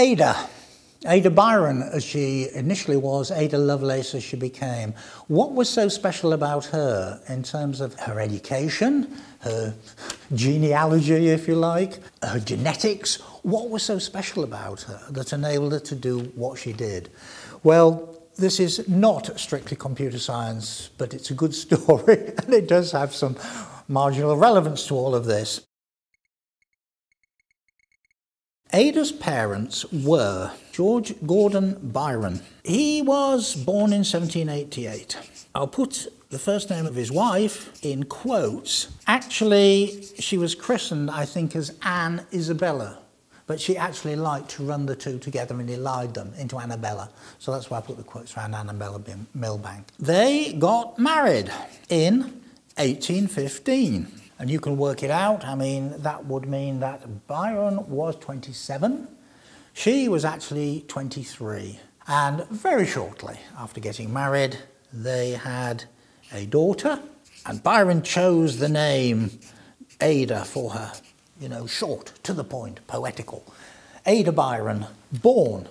Ada. Ada Byron, as she initially was, Ada Lovelace as she became. What was so special about her in terms of her education, her genealogy, if you like, her genetics? What was so special about her that enabled her to do what she did? Well, this is not strictly computer science, but it's a good story and it does have some marginal relevance to all of this. Ada's parents were George Gordon Byron. He was born in 1788. I'll put the first name of his wife in quotes. Actually, she was christened, I think, as Anne Isabella, but she actually liked to run the two together and elide them into Annabella. So that's why I put the quotes around Annabella Milbank. They got married in 1815. And you can work it out. I mean, that would mean that Byron was 27. She was actually 23. And very shortly after getting married, they had a daughter. And Byron chose the name Ada for her. You know, short, to the point, poetical. Ada Byron, born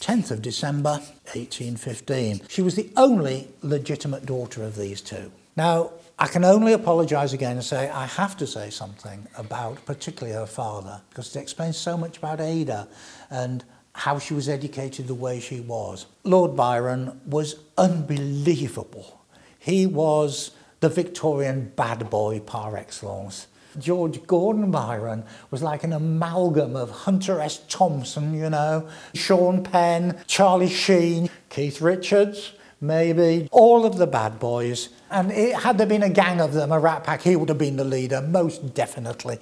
10th of December 1815. She was the only legitimate daughter of these two. Now, I can only apologise again and say I have to say something about particularly her father because it explains so much about Ada and how she was educated the way she was. Lord Byron was unbelievable. He was the Victorian bad boy par excellence. George Gordon Byron was like an amalgam of Hunter S. Thompson, you know, Sean Penn, Charlie Sheen, Keith Richards, maybe, all of the bad boys. And it, had there been a gang of them, a rat pack, he would have been the leader, most definitely.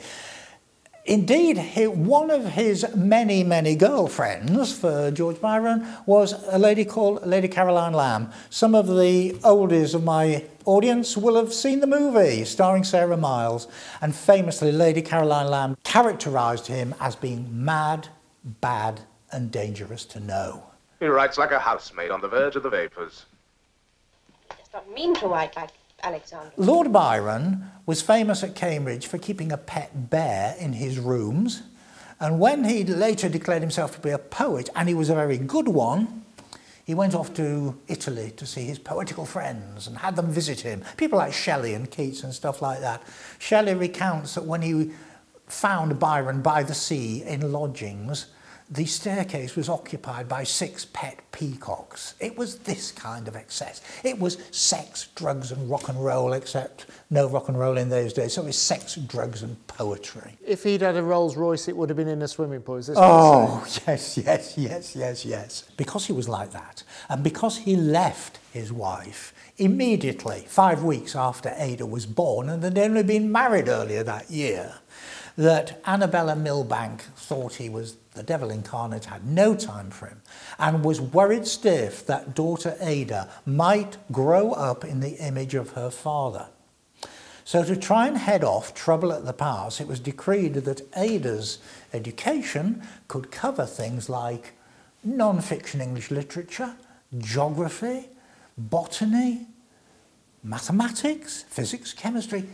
Indeed, he, one of his many, many girlfriends for George Byron was a lady called Lady Caroline Lamb. Some of the oldies of my audience will have seen the movie starring Sarah Miles. And famously, Lady Caroline Lamb characterised him as being mad, bad, and dangerous to know. He writes like a housemaid on the verge of the vapours. Not mean to write like Alexander. Lord Byron was famous at Cambridge for keeping a pet bear in his rooms. And when he later declared himself to be a poet, and he was a very good one, he went off to Italy to see his poetical friends and had them visit him. People like Shelley and Keats and stuff like that. Shelley recounts that when he found Byron by the sea in lodgings, the staircase was occupied by six pet peacocks. It was this kind of excess. It was sex, drugs and rock and roll, except no rock and roll in those days. So it was sex, drugs and poetry. If he'd had a Rolls Royce, it would have been in a swimming pool. Is this oh, yes, yes, yes, yes, yes. Because he was like that, and because he left his wife immediately, five weeks after Ada was born, and they'd only been married earlier that year, that Annabella Milbank thought he was the devil incarnate, had no time for him, and was worried stiff that daughter Ada might grow up in the image of her father. So to try and head off trouble at the pass, it was decreed that Ada's education could cover things like non-fiction English literature, geography, botany, mathematics, physics, chemistry,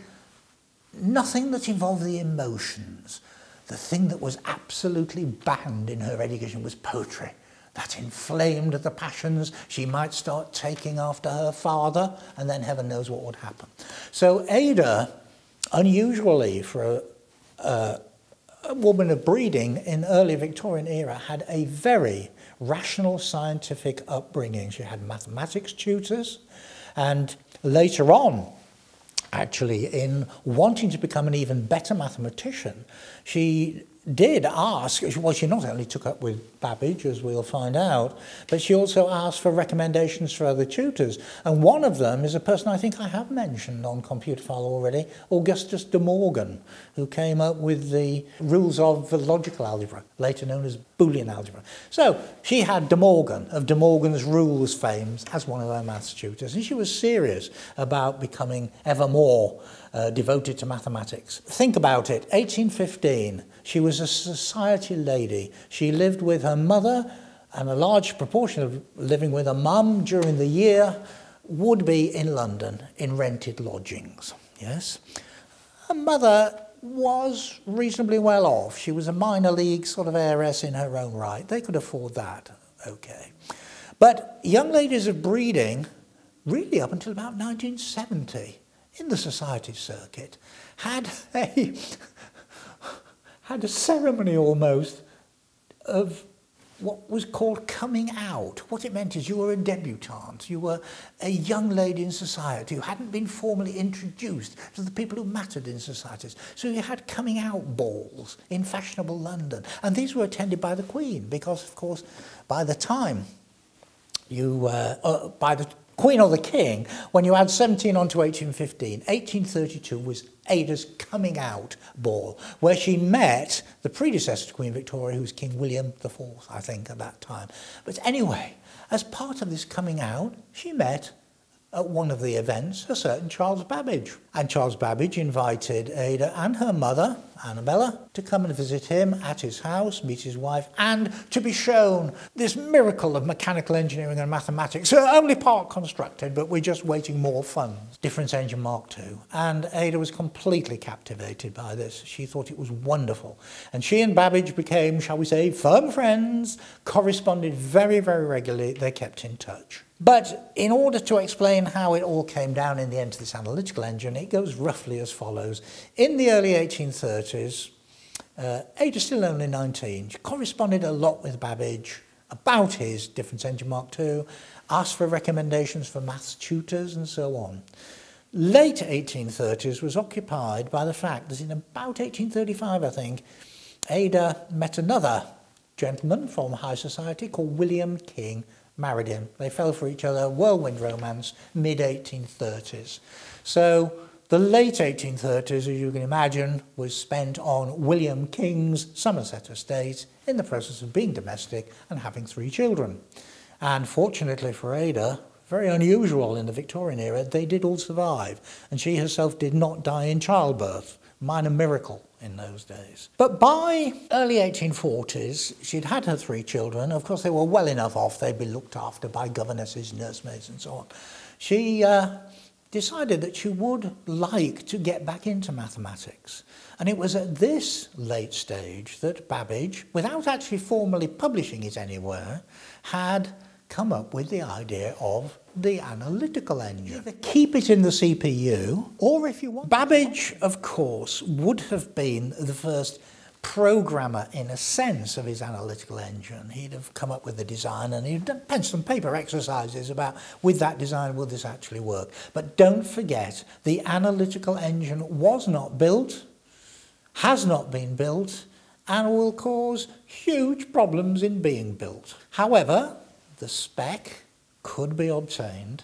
nothing that involved the emotions. The thing that was absolutely banned in her education was poetry. That inflamed the passions. She might start taking after her father, and then heaven knows what would happen. So Ada, unusually for a, a, a woman of breeding in early Victorian era, had a very rational scientific upbringing. She had mathematics tutors, and later on, actually, in wanting to become an even better mathematician, she did ask, well, she not only took up with Babbage, as we'll find out, but she also asked for recommendations for other tutors. And one of them is a person I think I have mentioned on Computerphile already, Augustus de Morgan, who came up with the rules of logical algebra, later known as Boolean algebra. So she had De Morgan, of De Morgan's rules fame, as one of her maths tutors, and she was serious about becoming ever more uh, devoted to mathematics. Think about it, 1815, she was a society lady. She lived with her mother and a large proportion of living with her mum during the year would be in London in rented lodgings. Yes. Her mother was reasonably well off. She was a minor league sort of heiress in her own right. They could afford that, okay. But young ladies of breeding, really up until about 1970, in the society circuit, had a, had a ceremony almost of what was called coming out. What it meant is you were a debutante, you were a young lady in society who hadn't been formally introduced to the people who mattered in societies. So you had coming out balls in fashionable London. And these were attended by the Queen because, of course, by the time you, uh, uh, by the Queen or the King, when you add 17 on to 1815, 1832 was Ada's coming out ball, where she met the predecessor to Queen Victoria, who was King William IV, I think, at that time. But anyway, as part of this coming out, she met at one of the events a certain Charles Babbage. And Charles Babbage invited Ada and her mother, Annabella, to come and visit him at his house, meet his wife, and to be shown this miracle of mechanical engineering and mathematics, uh, only part constructed, but we're just waiting more funds. Difference engine Mark II. And Ada was completely captivated by this. She thought it was wonderful. And she and Babbage became, shall we say, firm friends, corresponded very, very regularly. They kept in touch. But in order to explain how it all came down in the end to this analytical engine, it goes roughly as follows. In the early 1830s, uh, Ada still only 19, she corresponded a lot with Babbage about his difference engine Mark II, asked for recommendations for maths tutors and so on. Late 1830s was occupied by the fact that in about 1835, I think, Ada met another gentleman from high society called William King married him. They fell for each other, whirlwind romance, mid-1830s. So the late 1830s, as you can imagine, was spent on William King's Somerset estate in the process of being domestic and having three children. And fortunately for Ada, very unusual in the Victorian era, they did all survive. And she herself did not die in childbirth. Minor miracle in those days. But by early 1840s, she'd had her three children. Of course, they were well enough off. They'd be looked after by governesses, nursemaids, and so on. She uh, decided that she would like to get back into mathematics. And it was at this late stage that Babbage, without actually formally publishing it anywhere, had come up with the idea of the analytical engine. Either keep it in the CPU, or if you want... Babbage, of course, would have been the first programmer in a sense of his analytical engine. He'd have come up with the design and he'd done pencil and paper exercises about, with that design, will this actually work? But don't forget, the analytical engine was not built, has not been built, and will cause huge problems in being built. However, the spec could be obtained,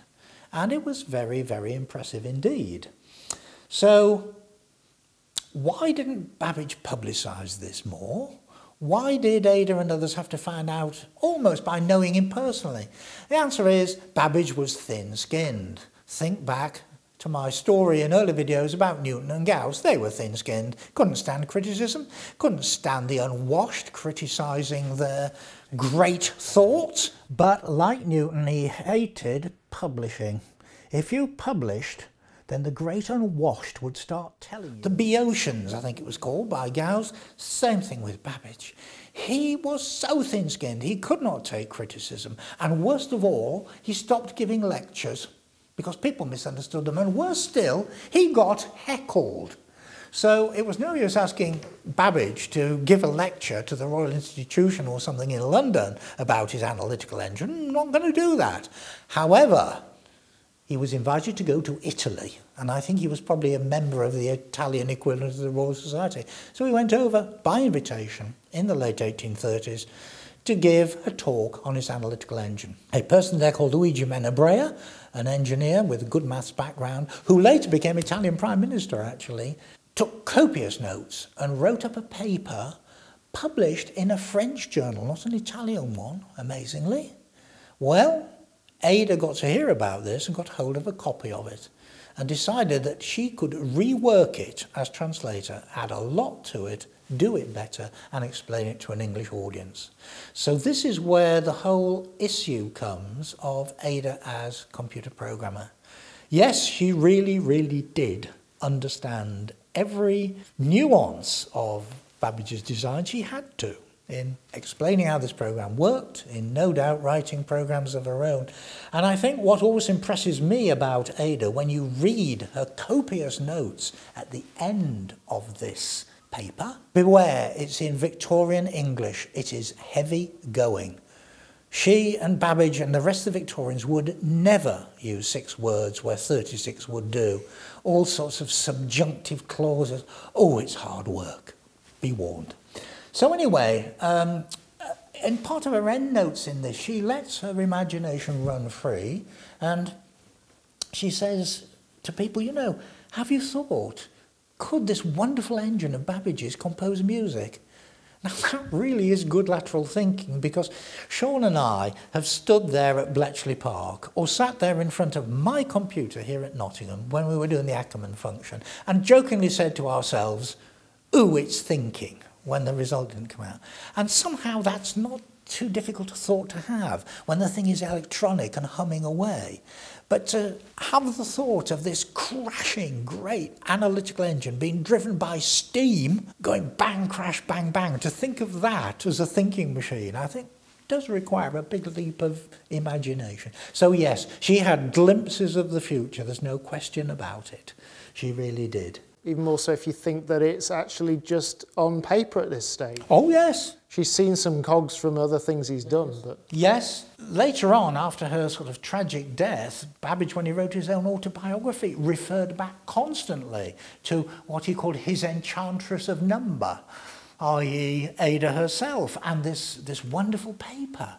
and it was very, very impressive indeed. So, why didn't Babbage publicise this more? Why did Ada and others have to find out almost by knowing him personally? The answer is Babbage was thin-skinned. Think back to my story in early videos about Newton and Gauss. They were thin-skinned, couldn't stand criticism, couldn't stand the unwashed criticising their great thoughts. But like Newton, he hated publishing. If you published, then the great unwashed would start telling you. The Boeotians, I think it was called, by Gauss. Same thing with Babbage. He was so thin-skinned, he could not take criticism. And worst of all, he stopped giving lectures because people misunderstood them. And worse still, he got heckled. So it was no use asking Babbage to give a lecture to the Royal Institution or something in London about his analytical engine. I'm Not going to do that. However, he was invited to go to Italy, and I think he was probably a member of the Italian equivalent of the Royal Society. So he went over by invitation in the late 1830s to give a talk on his analytical engine. A person there called Luigi Menabrea, an engineer with a good maths background, who later became Italian Prime Minister actually, took copious notes and wrote up a paper published in a French journal, not an Italian one, amazingly. Well, Ada got to hear about this and got hold of a copy of it and decided that she could rework it as translator, add a lot to it, do it better and explain it to an English audience. So this is where the whole issue comes of Ada as computer programmer. Yes, she really, really did understand every nuance of Babbage's design. She had to in explaining how this program worked, in no doubt writing programs of her own. And I think what always impresses me about Ada when you read her copious notes at the end of this paper, beware, it's in Victorian English, it is heavy going. She and Babbage and the rest of the Victorians would never use six words where 36 would do. All sorts of subjunctive clauses. Oh, it's hard work. Be warned. So anyway, um, in part of her end notes in this, she lets her imagination run free and she says to people, you know, have you thought, could this wonderful engine of Babbage's compose music? Now that really is good lateral thinking because Sean and I have stood there at Bletchley Park or sat there in front of my computer here at Nottingham when we were doing the Ackermann function and jokingly said to ourselves, ooh, it's thinking when the result didn't come out. And somehow that's not too difficult a thought to have when the thing is electronic and humming away. But to have the thought of this crashing, great analytical engine being driven by steam, going bang, crash, bang, bang, to think of that as a thinking machine, I think does require a big leap of imagination. So yes, she had glimpses of the future, there's no question about it. She really did. Even more so if you think that it's actually just on paper at this stage. Oh, yes. She's seen some cogs from other things he's done, but Yes. Later on, after her sort of tragic death, Babbage, when he wrote his own autobiography, referred back constantly to what he called his enchantress of number, i.e., Ada herself, and this, this wonderful paper.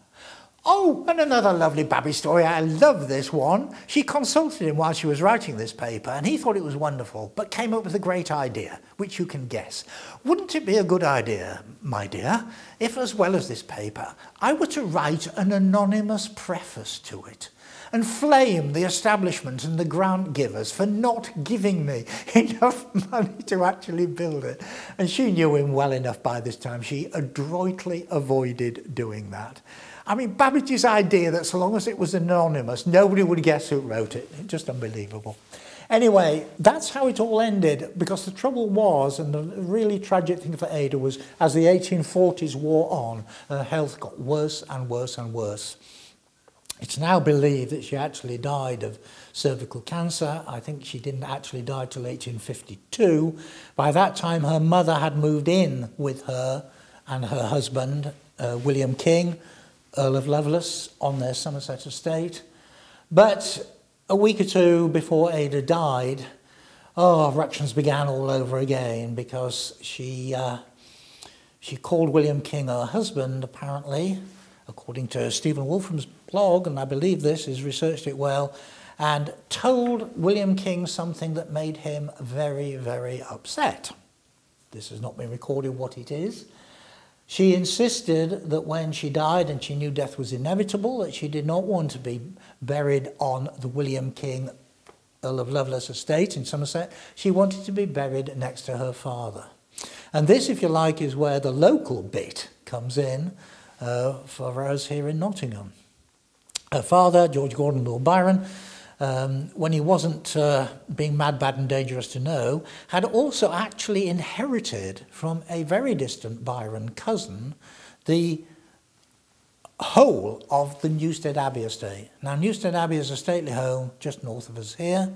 Oh, and another lovely Babbage story. I love this one. She consulted him while she was writing this paper, and he thought it was wonderful, but came up with a great idea, which you can guess. Wouldn't it be a good idea, my dear, if, as well as this paper, I were to write an anonymous preface to it? and flame the establishment and the grant givers for not giving me enough money to actually build it. And she knew him well enough by this time. She adroitly avoided doing that. I mean, Babbage's idea that so long as it was anonymous, nobody would guess who wrote it. Just unbelievable. Anyway, that's how it all ended because the trouble was, and the really tragic thing for Ada was, as the 1840s wore on, her health got worse and worse and worse. It's now believed that she actually died of cervical cancer. I think she didn't actually die till 1852. By that time, her mother had moved in with her and her husband, uh, William King, Earl of Lovelace on their Somerset estate. But a week or two before Ada died, oh, ructions began all over again because she, uh, she called William King her husband, apparently, according to Stephen Wolfram's blog, and I believe this, he's researched it well, and told William King something that made him very, very upset. This has not been recorded what it is, she insisted that when she died and she knew death was inevitable, that she did not want to be buried on the William King Earl of Lovelace estate in Somerset. She wanted to be buried next to her father. And this, if you like, is where the local bit comes in uh, for us here in Nottingham. Her father, George Gordon Lord Byron, um, when he wasn't uh, being mad, bad and dangerous to know, had also actually inherited from a very distant Byron cousin the whole of the Newstead Abbey estate. Now, Newstead Abbey is a stately home just north of us here.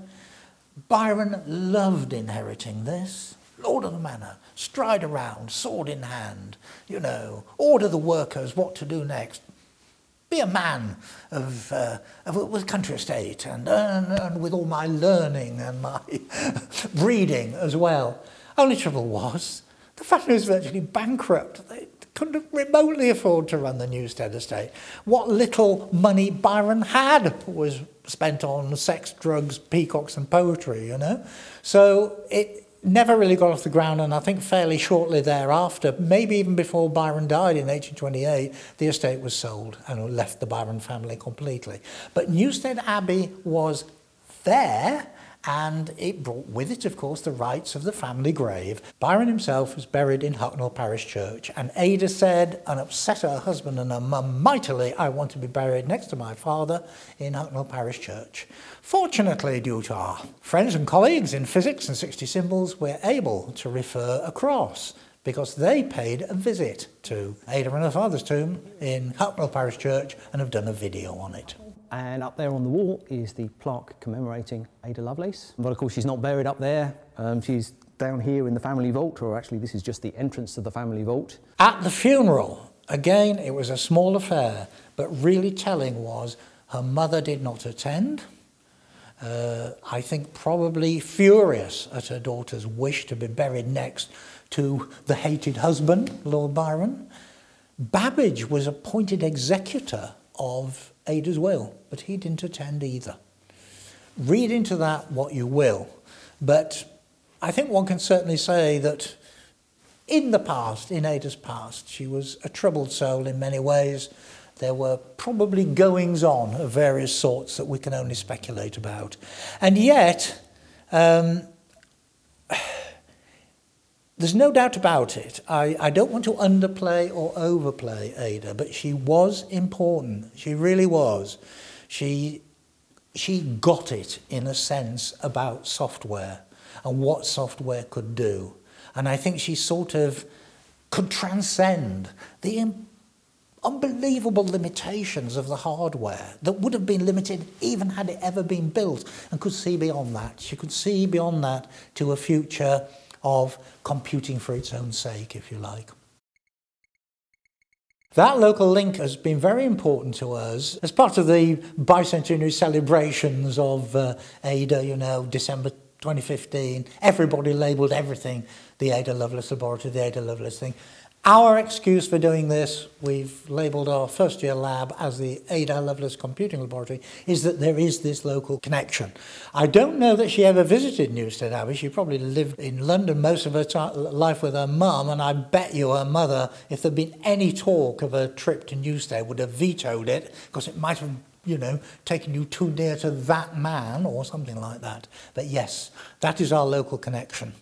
Byron loved inheriting this. Lord of the manor, stride around, sword in hand, you know, order the workers what to do next, be a man of, uh, of country estate and with all my learning and my breeding as well. Only trouble was, the family was virtually bankrupt. They couldn't remotely afford to run the Newstead estate. What little money Byron had was spent on sex, drugs, peacocks and poetry, you know. So it, never really got off the ground, and I think fairly shortly thereafter, maybe even before Byron died in 1828, the estate was sold and left the Byron family completely. But Newstead Abbey was there, and it brought with it, of course, the rites of the family grave. Byron himself was buried in Hucknall Parish Church, and Ada said, and upset her husband and her mum mightily, I want to be buried next to my father in Hucknall Parish Church. Fortunately, due to our friends and colleagues in physics and 60 symbols, we're able to refer across because they paid a visit to Ada and her father's tomb in Hucknall Parish Church and have done a video on it. And up there on the wall is the plaque commemorating Ada Lovelace. But of course, she's not buried up there. Um, she's down here in the family vault, or actually, this is just the entrance to the family vault. At the funeral, again, it was a small affair, but really telling was her mother did not attend. Uh, I think probably furious at her daughter's wish to be buried next to the hated husband, Lord Byron. Babbage was appointed executor of Ada's will, but he didn't attend either. Read into that what you will, but I think one can certainly say that in the past, in Ada's past, she was a troubled soul in many ways. There were probably goings on of various sorts that we can only speculate about. And yet, um, there's no doubt about it. I, I don't want to underplay or overplay Ada, but she was important. She really was. She, she got it, in a sense, about software and what software could do. And I think she sort of could transcend the unbelievable limitations of the hardware that would have been limited even had it ever been built and could see beyond that. She could see beyond that to a future of computing for its own sake, if you like. That local link has been very important to us as part of the bicentenary celebrations of uh, Ada, you know, December 2015. Everybody labelled everything the Ada Lovelace Laboratory, the Ada Lovelace thing. Our excuse for doing this, we've labelled our first year lab as the Ada Lovelace Computing Laboratory, is that there is this local connection. I don't know that she ever visited Newstead Abbey. She probably lived in London most of her life with her mum, and I bet you her mother, if there'd been any talk of a trip to Newstead, would have vetoed it because it might have you know, taken you too near to that man or something like that. But yes, that is our local connection.